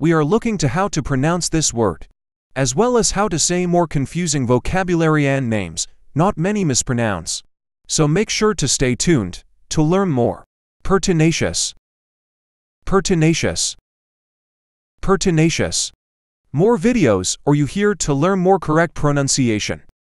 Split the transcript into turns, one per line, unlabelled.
We are looking to how to pronounce this word, as well as how to say more confusing vocabulary and names, not many mispronounce. So make sure to stay tuned to learn more. Pertinacious. Pertinacious. Pertinacious. More videos or you here to learn more correct pronunciation.